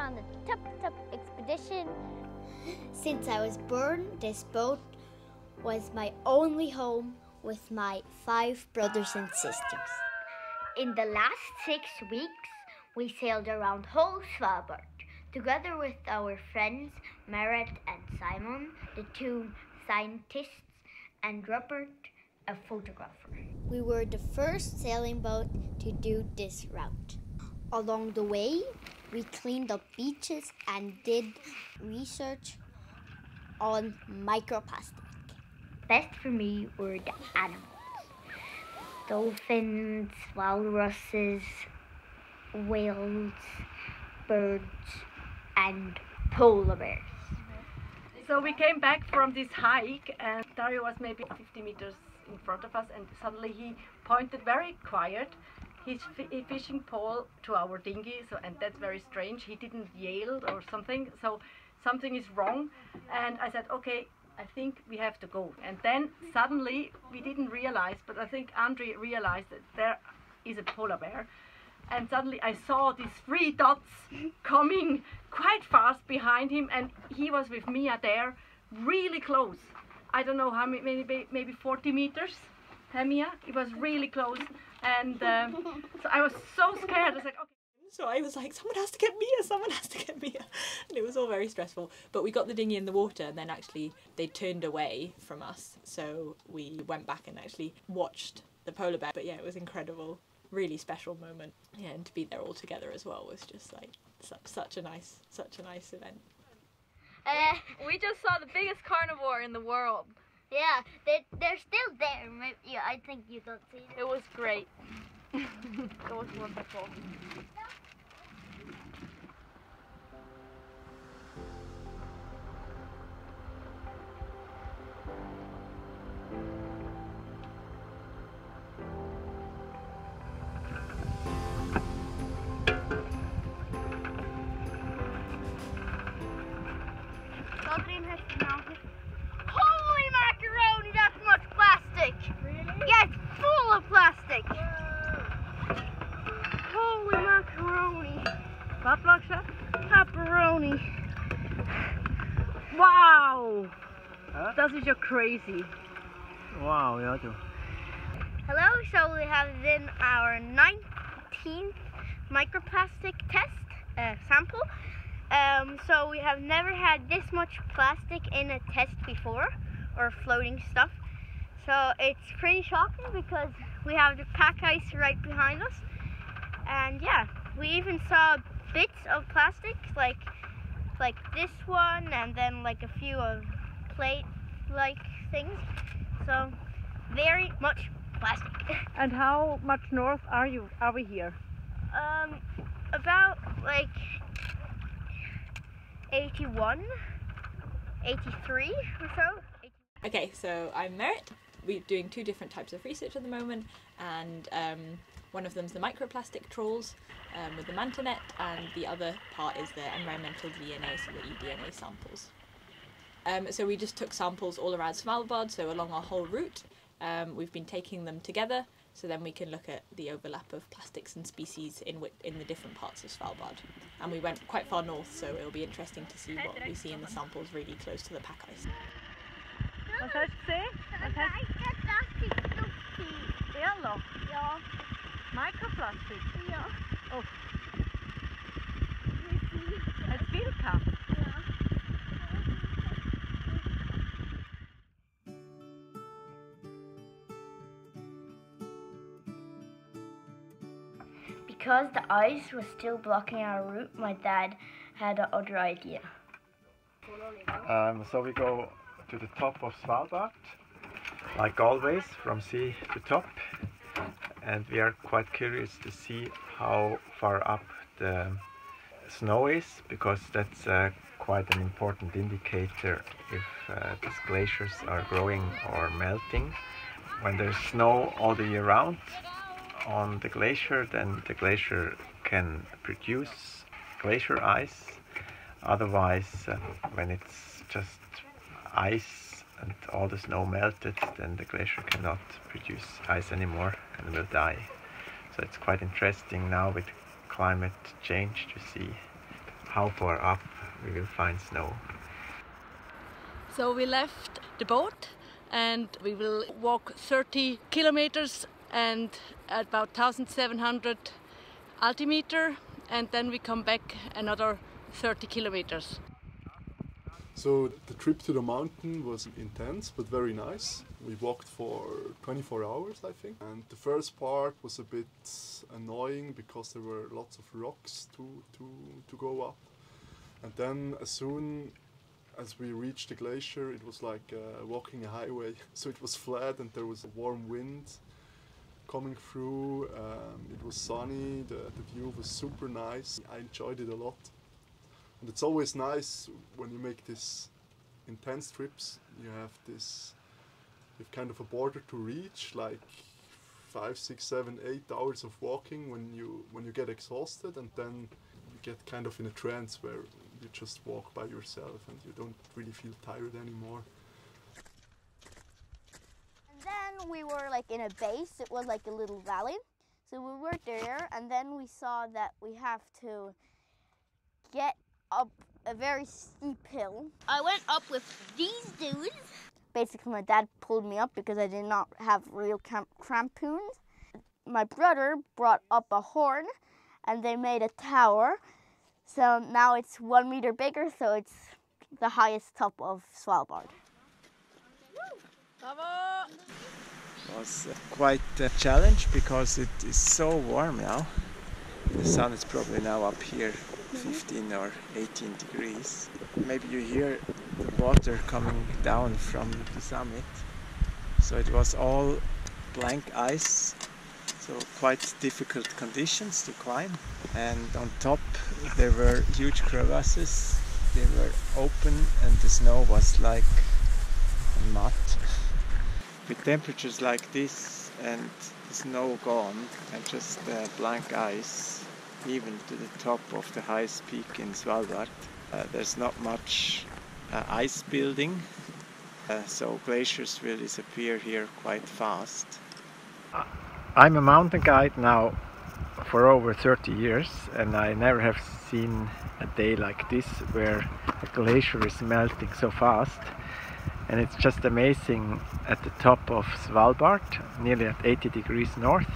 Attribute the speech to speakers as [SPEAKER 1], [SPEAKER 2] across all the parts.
[SPEAKER 1] on the Tup Tup expedition.
[SPEAKER 2] Since I was born, this boat was my only home with my five brothers and sisters.
[SPEAKER 1] In the last six weeks, we sailed around whole Svalbard together with our friends Merit and Simon, the two scientists, and Robert, a photographer.
[SPEAKER 2] We were the first sailing boat to do this route. Along the way, we cleaned up beaches and did research on microplastic.
[SPEAKER 1] Best for me were the animals dolphins, walruses, whales, birds, and polar bears.
[SPEAKER 3] So we came back from this hike, and Dario was maybe 50 meters in front of us, and suddenly he pointed very quiet his fishing pole to our dinghy. So, and that's very strange. He didn't yell or something. So something is wrong. And I said, okay, I think we have to go. And then suddenly we didn't realize, but I think Andri realized that there is a polar bear and suddenly I saw these three dots coming quite fast behind him and he was with Mia there really close. I don't know how many, maybe, maybe 40 meters, huh, Mia? It was really close and um, so I was so scared. I was like, okay.
[SPEAKER 4] So I was like, someone has to get Mia, someone has to get Mia. And it was all very stressful. But we got the dinghy in the water and then actually they turned away from us. So we went back and actually watched the polar bear. But yeah, it was incredible really special moment. Yeah, and to be there all together as well was just like such such a nice such a nice event.
[SPEAKER 5] Uh, we just saw the biggest carnivore in the world.
[SPEAKER 1] Yeah, they they're still there. Maybe, yeah, I think you don't see them.
[SPEAKER 5] It was great. it was wonderful.
[SPEAKER 3] Crazy.
[SPEAKER 6] Wow, ja toch.
[SPEAKER 1] Hello, so we have then our 19th microplastic test uh, sample. Um, so we have never had this much plastic in a test before, or floating stuff. So it's pretty shocking because we have the pack ice right behind us. And yeah, we even saw bits of plastic like like this one and then like a few of plate like things. So very much plastic.
[SPEAKER 3] And how much north are you? Are we here?
[SPEAKER 1] Um, about like 81, 83 or so.
[SPEAKER 4] Okay, so I'm Merritt. We're doing two different types of research at the moment, and um, one of them is the microplastic trawls um, with the manta net, and the other part is the environmental DNA, so the eDNA samples. Um, so we just took samples all around Svalbard, so along our whole route. Um, we've been taking them together, so then we can look at the overlap of plastics and species in in the different parts of Svalbard. And we went quite far north, so it'll be interesting to see what we see in the samples really close to the pack ice.
[SPEAKER 3] Vad ska jag se? Elo?
[SPEAKER 1] Ja.
[SPEAKER 3] Microplastic?
[SPEAKER 1] Ja.
[SPEAKER 3] Oh. Ett vilka?
[SPEAKER 1] Because the ice was still blocking our route, my dad had an another idea.
[SPEAKER 6] Um, so we go to the top of Svalbard, like always, from sea to top. And we are quite curious to see how far up the snow is, because that's uh, quite an important indicator if uh, these glaciers are growing or melting. When there's snow all the year round, on the glacier, then the glacier can produce glacier ice. Otherwise, uh, when it's just ice and all the snow melted, then the glacier cannot produce ice anymore and will die. So it's quite interesting now with climate change to see how far up we will find snow.
[SPEAKER 3] So we left the boat and we will walk 30 kilometers and about 1700 altimeter and then we come back another 30 kilometers.
[SPEAKER 7] So the trip to the mountain was intense but very nice. We walked for 24 hours, I think. And the first part was a bit annoying because there were lots of rocks to, to, to go up. And then as soon as we reached the glacier, it was like uh, walking a highway. So it was flat and there was a warm wind coming through. Um, it was sunny, the, the view was super nice. I enjoyed it a lot. And it's always nice when you make these intense trips. You have this, you have kind of a border to reach, like five, six, seven, eight hours of walking when you when you get exhausted, and then you get kind of in a trance where you just walk by yourself and you don't really feel tired anymore.
[SPEAKER 2] And then we were like in a base. It was like a little valley. So we were there, and then we saw that we have to get up a very steep hill. I went up with these dudes. Basically, my dad pulled me up because I did not have real cramp- crampoons. My brother brought up a horn, and they made a tower. So now it's one meter bigger, so it's the highest top of Svalbard.
[SPEAKER 6] Was uh, quite a challenge because it is so warm now. The sun is probably now up here 15 or 18 degrees. Maybe you hear the water coming down from the summit. So it was all blank ice, so quite difficult conditions to climb. And on top there were huge crevasses. They were open and the snow was like mud with temperatures like this and the snow gone and just uh, blank ice even to the top of the highest peak in Svalbard uh, there's not much uh, ice building. Uh, so glaciers will disappear here quite fast. I'm a mountain guide now for over 30 years and I never have seen a day like this where a glacier is melting so fast and it's just amazing at the top of Svalbard, nearly at 80 degrees north,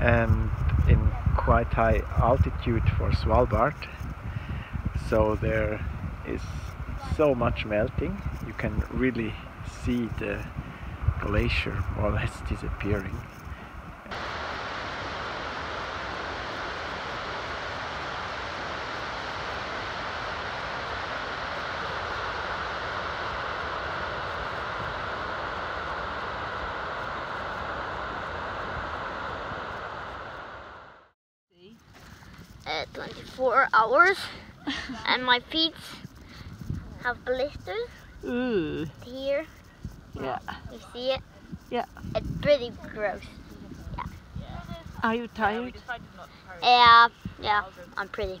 [SPEAKER 6] and in quite high altitude for Svalbard. So there is so much melting, you can really see the glacier more or less disappearing.
[SPEAKER 2] uh, 24 hours and my feet have blisters
[SPEAKER 3] Ooh.
[SPEAKER 2] here.
[SPEAKER 3] Yeah.
[SPEAKER 2] You see it?
[SPEAKER 3] Yeah.
[SPEAKER 2] It's pretty gross.
[SPEAKER 3] Are you tired?
[SPEAKER 2] Yeah, yeah, I'm pretty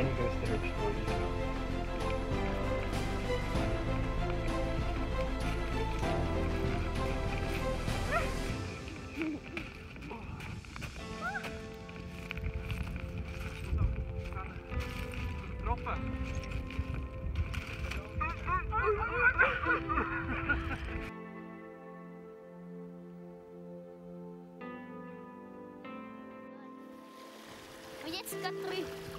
[SPEAKER 6] маленькое количество
[SPEAKER 2] видео. Есть коты.